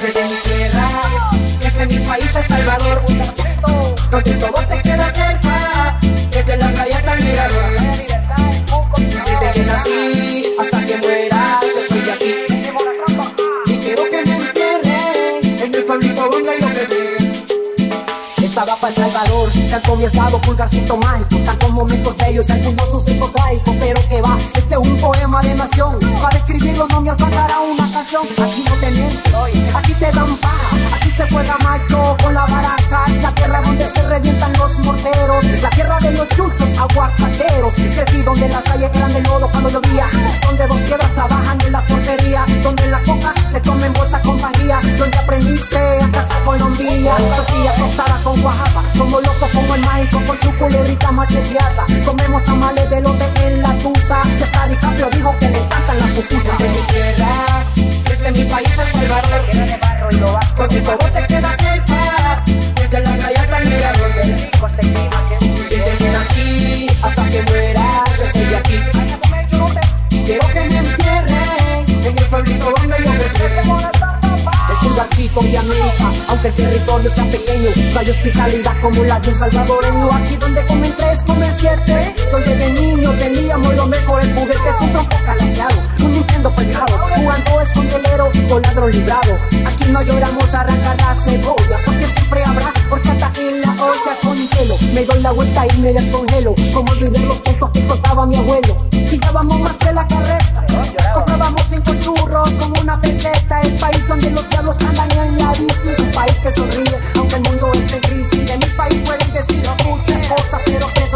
Desde mi tierra, desde mi país El Salvador, donde todo te queda cerca, desde la playa hasta el mirador. Desde que nací hasta que muera, yo soy de aquí. Y quiero que me entierren en el pueblito donde yo crecí. Estaba para El Salvador, canto mi estado, pulgarcito mágico Tanto momentos bellos. Y algunos sucesos trágicos Pero que va, este es un poema de nación. Para escribirlo no me alcanzará una canción. Aquí no te miento, aquí te dan paja Aquí se juega macho con la baraja. Es la tierra donde se revientan los morteros. La tierra de los chuchos, aguacateros Crecí donde las calles eran de lodo cuando llovía. Donde Tortilla tostada con Oaxaca Somos locos como el mágico con su culebrita macheteada. Comemos tamales de lote en la tusa. Que está DiCaprio dijo que le encantan las pupusas. Desde mi tierra, desde mi país El Salvador Porque todo te queda el pulgarcito de América, aunque el territorio sea pequeño, hay hospitalidad como la de un salvadoreño. Aquí donde comen tres, comen siete, donde de niños teníamos los mejores juguetes, un trompo calaseado, un Nintendo prestado, jugando escondelero o ladrón librado. Aquí no lloramos a arrancar la cebolla, porque siempre habrá horchata en la olla con hielo. Me doy la vuelta y me descongelo, como olvidé los cuentos que contaba mi abuelo. Girábamos más que la carreta, comprábamos cinco churros con una peseta, el país donde los diablos andan en la bici, un país que sonríe, aunque el mundo esté en crisis. De mi país pueden decir muchas cosas, pero que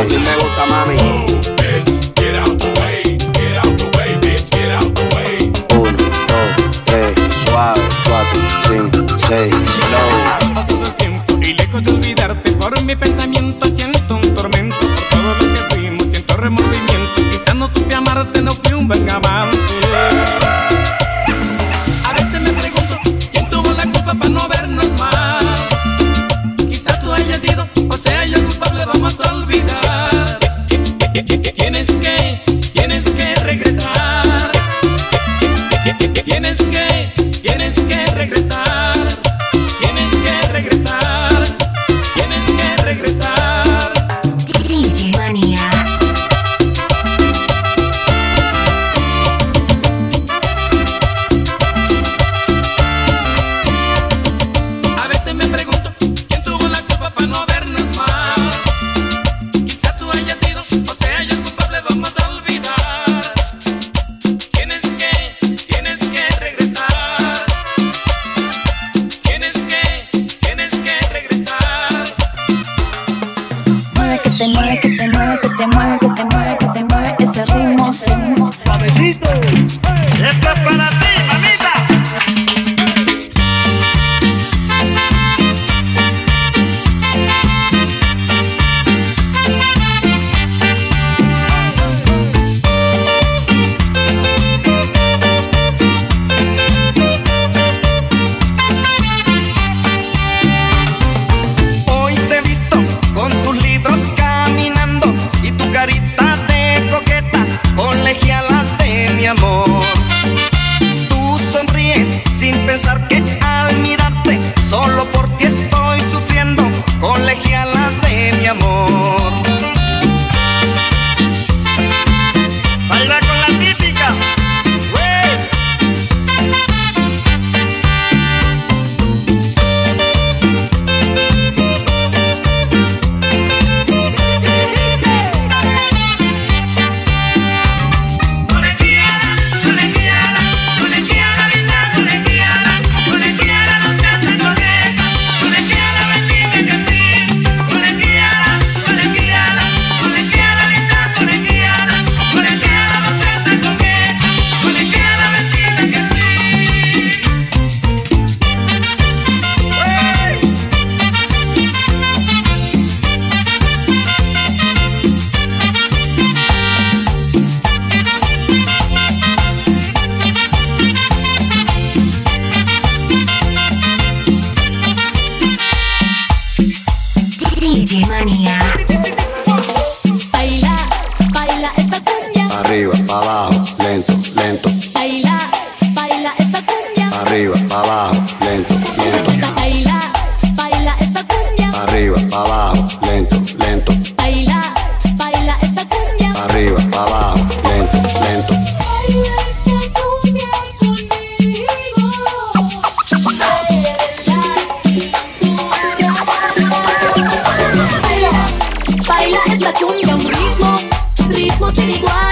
Así me gusta, mami. Take.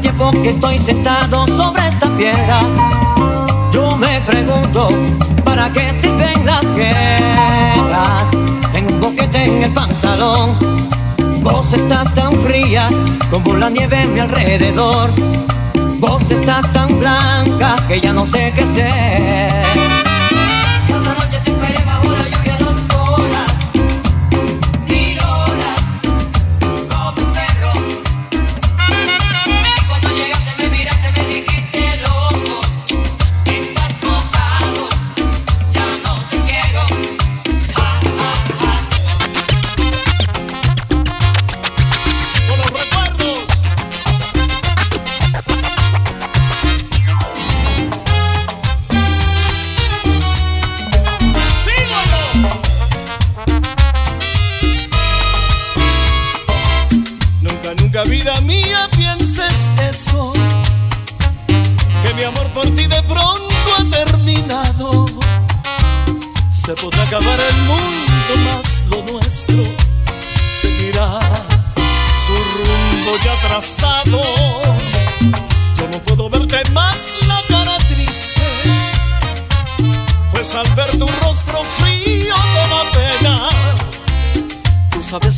que estoy sentado sobre esta piedra, yo me pregunto, ¿para qué sirven las guerras? Tengo un boquete en el pantalón, vos estás tan fría como la nieve en mi alrededor, vos estás tan blanca que ya no sé qué hacer.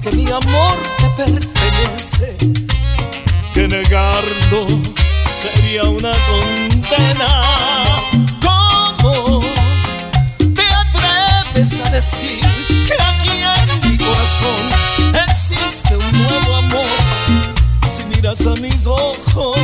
que mi amor te pertenece, que negarlo sería una condena. ¿Cómo te atreves a decir que aquí en mi corazón existe un nuevo amor? Si miras a mis ojos,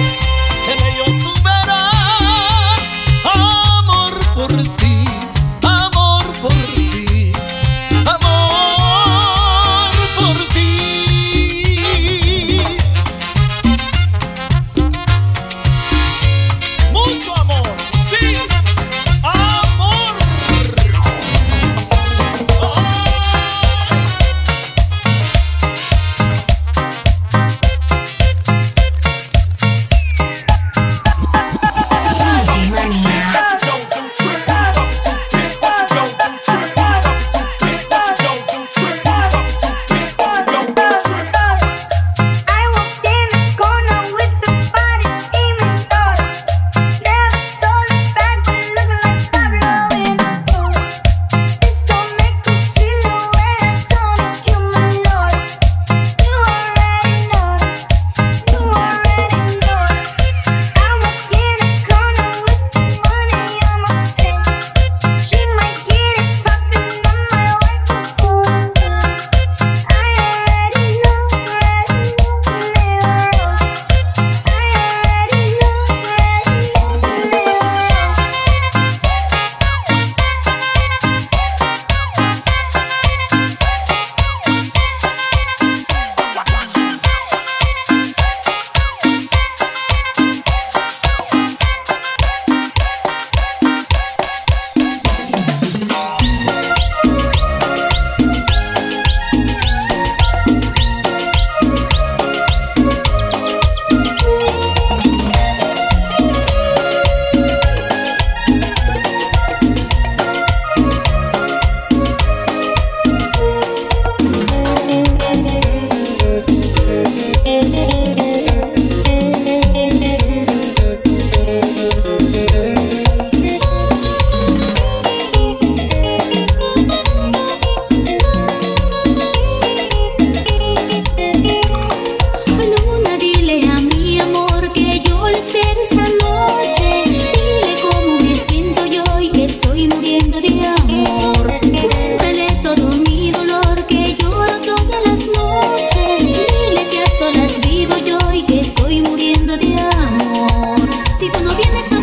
Si tú no vienes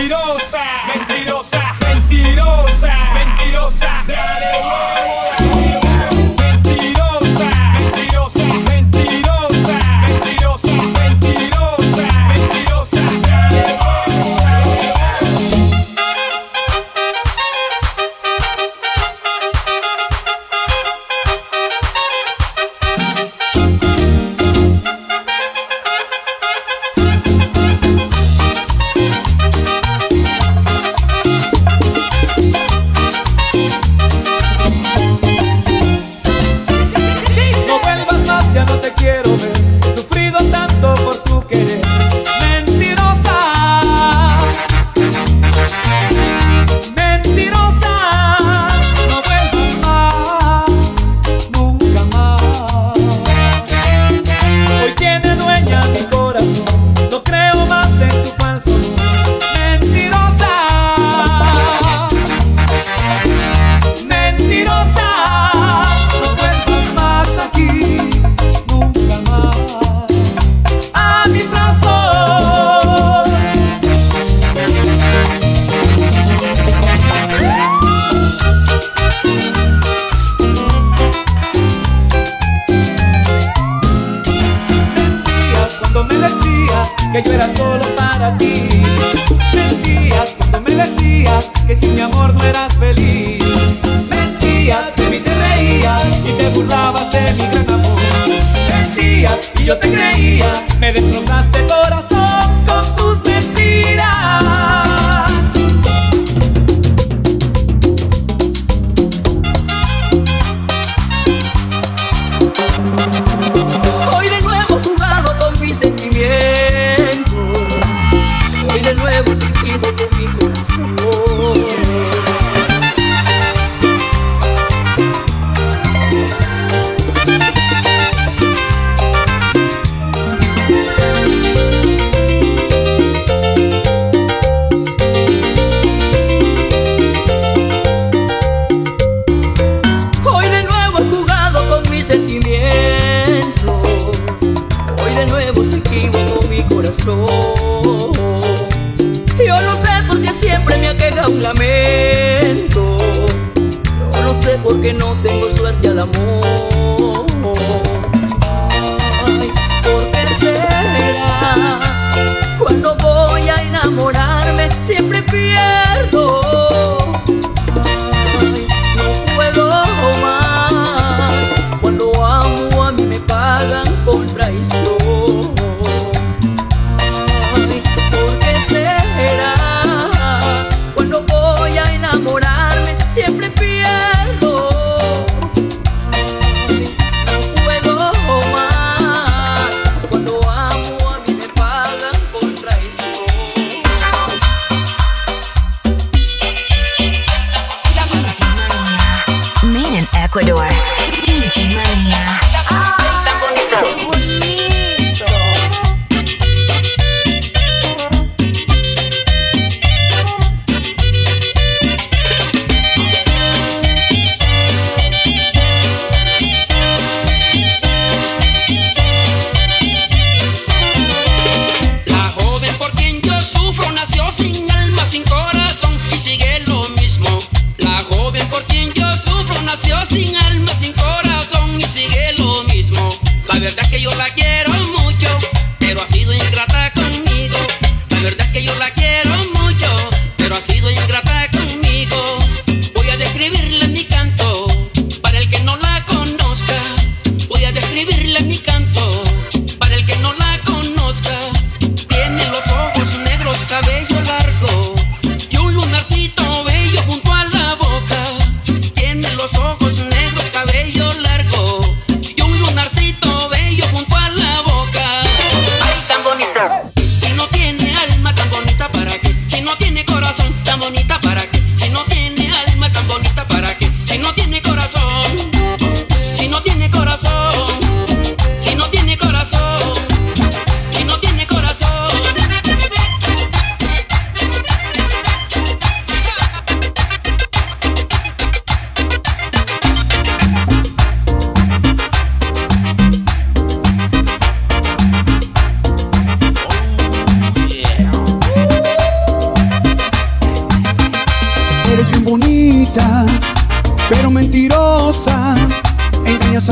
Tiro que yo era solo para ti. Mentías cuando me decías que sin mi amor no eras feliz. Mentías, de mí te reías y te burlabas de mi gran amor. Mentías y yo te creía, me destrozaste todo.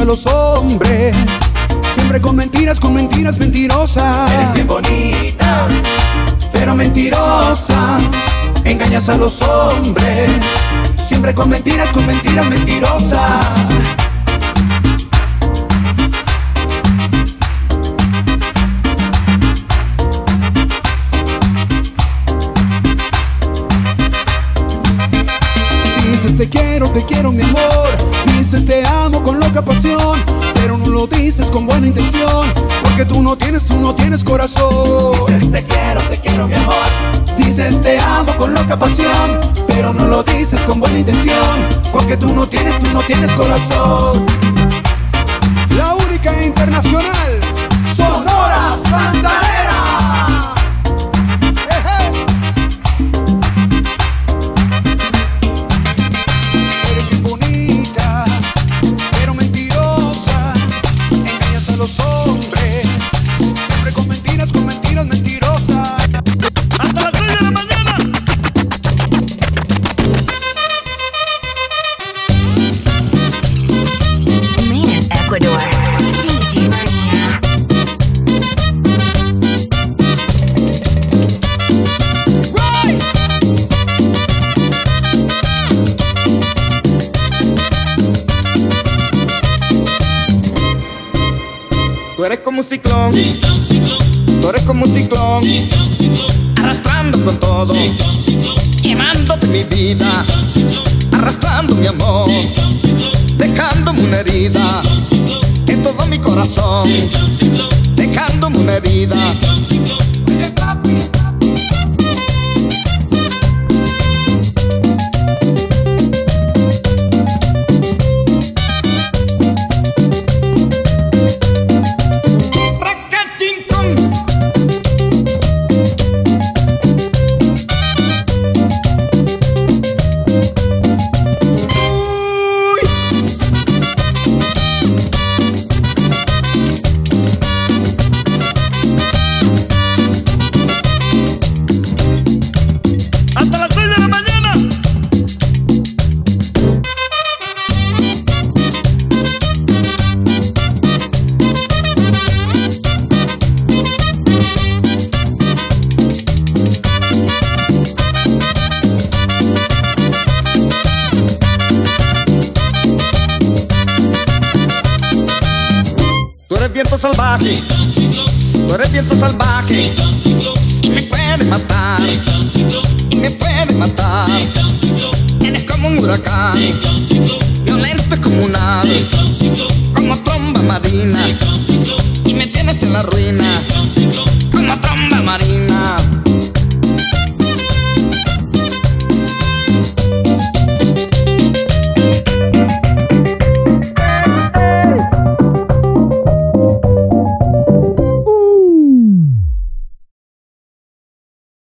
los hombres. Siempre con mentiras, con mentiras mentirosas. Eres bien bonita, pero mentirosa. Engañas a los hombres. Siempre con mentiras, con mentiras mentirosas. Dices te quiero, te quiero, mi lo dices con buena intención Porque tú no tienes, tú no tienes corazón. Dices te quiero, te quiero mi amor Dices te amo con loca pasión Pero no lo dices con buena intención Porque tú no tienes, tú no tienes corazón. La única internacional Sonora Santaré Tú eres como un ciclón. Tú eres como un ciclón. Arrastrando con todo. Ciclón, ciclón. Quemándote mi vida. Arrastrando mi amor dejándome una herida en todo mi corazón, dejándome una herida. salvaje. Tú eres viento salvaje. Me puedes matar. Me puedes matar. Eres como un huracán. Violento y comunal. Como tromba marina. Y me tienes en la ruina.